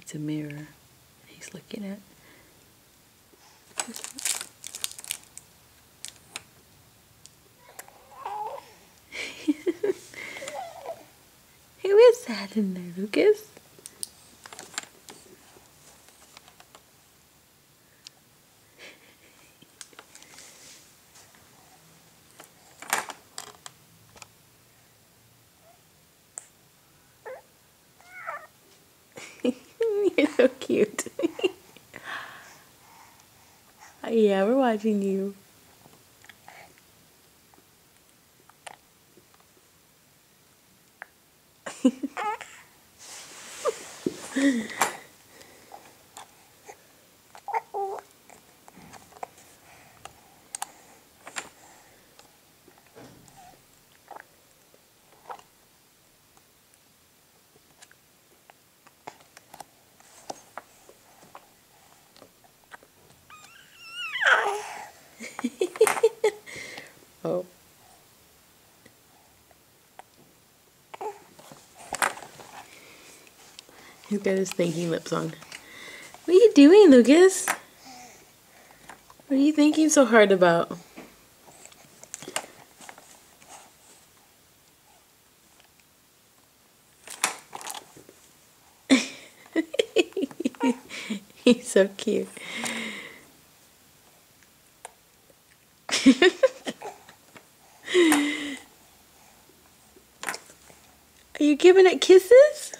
It's a mirror he's looking at. Who is that in there, Lucas? You're so cute. Uh, yeah, we're watching you. He's got his thinking lips on. What are you doing, Lucas? What are you thinking so hard about? He's so cute. Are you giving it kisses?